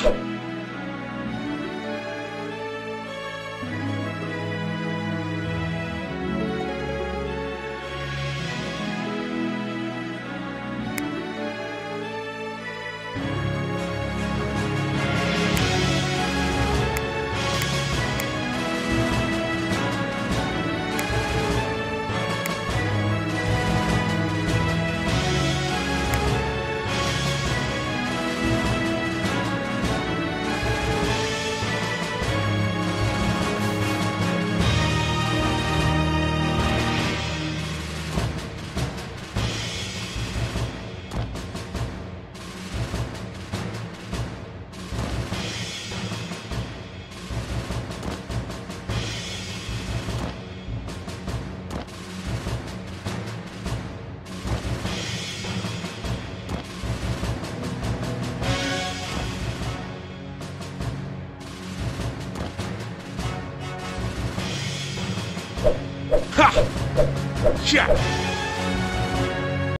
Ah! Ha! Yeah!